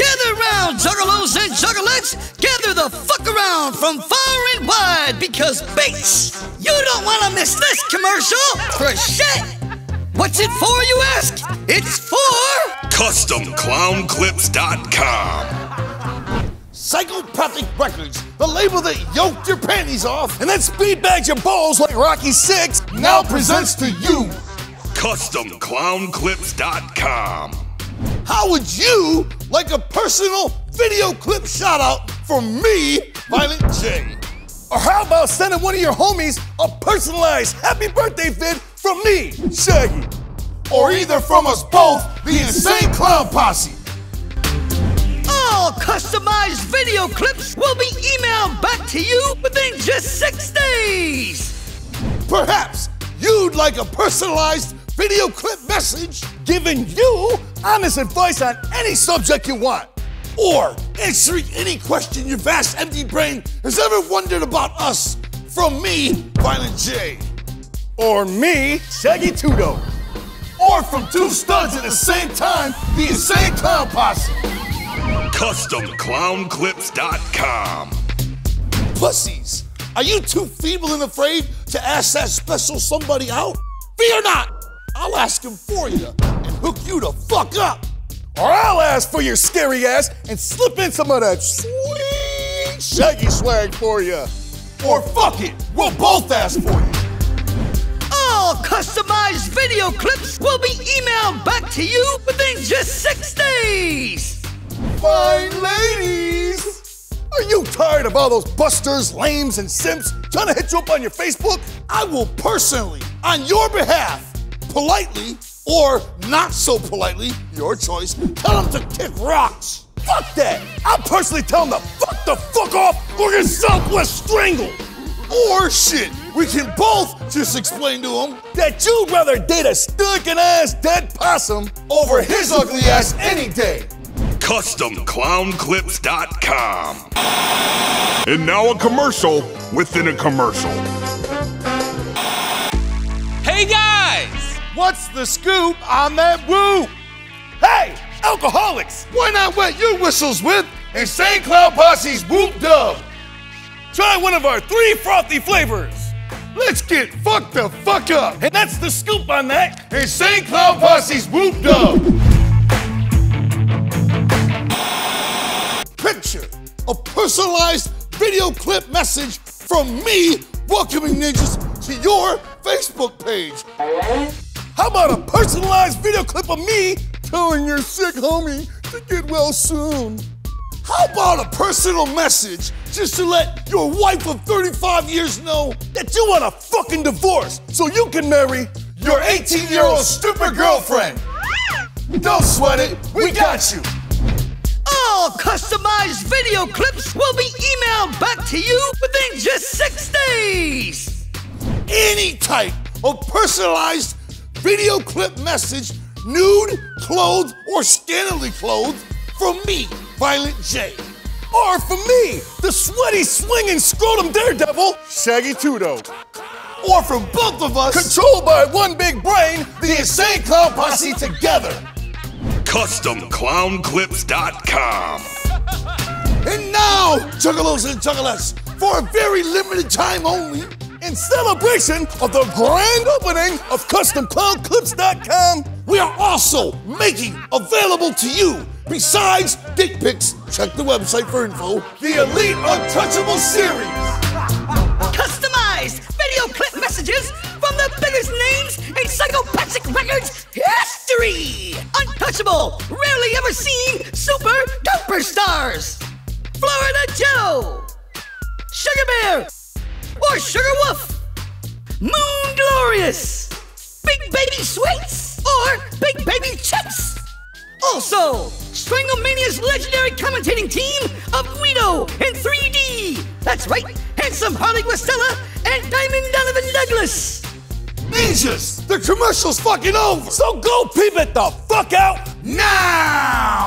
Gather round, juggalos and juggalettes. Gather the fuck around from far and wide because Bates, you don't want to miss this commercial for shit. What's it for, you ask? It's for CustomClownClips.com. Psychopathic Records, the label that yoked your panties off and then speedbagged your balls like Rocky Six, now presents to you CustomClownClips.com. How would you like a personal video clip shout out from me, Violent J? Or how about sending one of your homies a personalized happy birthday vid from me, Shaggy? Or either from us both, the Insane Clown Posse. all customized video clips will be emailed back to you within just six days. Perhaps you'd like a personalized video clip message giving you honest advice on any subject you want. Or answering any question your vast empty brain has ever wondered about us from me, Violent J. Or me, Shaggy 2 Dope. Or from two studs at the same time, the Insane Clown Posse. CustomClownClips.com. Pussies, are you too feeble and afraid to ask that special somebody out? Fear not! I'll ask him for you hook you the fuck up. Or I'll ask for your scary ass and slip in some of that sweet shaggy swag for you. Or fuck it, we'll both ask for you. All customized video clips will be emailed back to you within just six days. Fine ladies! Are you tired of all those busters, lames, and simps trying to hit you up on your Facebook? I will personally, on your behalf, politely or not so politely, your choice, tell them to kick rocks. Fuck that! I'll personally tell them to fuck the fuck off or get Southwest strangled. Or shit, we can both just explain to him that you'd rather date a stinking ass dead possum over his ugly ass any day. CustomClownClips.com. And now a commercial within a commercial. What's the scoop on that woo? Hey, alcoholics, why not wet your whistles with Insane Clown Posse's Whoop Dub? Try one of our three frothy flavors. Let's get fucked the fuck up. And that's the scoop on that Insane Clown Posse's Whoop Dub. Picture a personalized video clip message from me welcoming ninjas to your Facebook page. How about a personalized video clip of me telling your sick homie to get well soon? How about a personal message just to let your wife of 35 years know that you want a fucking divorce so you can marry your 18 year old stupid girlfriend? Don't sweat it, we got you. All customized video clips will be emailed back to you within just six days. Any type of personalized video clip message, nude, clothed, or scantily clothed, from me, Violent J. Or from me, the sweaty swinging scrotum daredevil, Shaggy 2 Dope. Or from both of us, controlled by one big brain, the Insane Clown Posse together. CustomClownClips.com. And now, juggalos and juggalettes, for a very limited time only, in celebration of the grand opening of CustomClownClips.com, we are also making available to you, besides dick pics, check the website for info, the Elite Untouchable Series. Customized video clip messages from the biggest names in Psychopathic Records history. Untouchable, rarely ever seen super duper stars. Florida Joe, Sugar Bear, or Sugar Wolf, Moon Glorious, Big Baby Sweets, or Big Baby Chips. Also, Stranglemania's legendary commentating team of Guido in 3D. That's right, handsome Harley Westella and Diamond Donovan Douglas. Ninjas, the commercial's fucking over, so go peep it the fuck out now!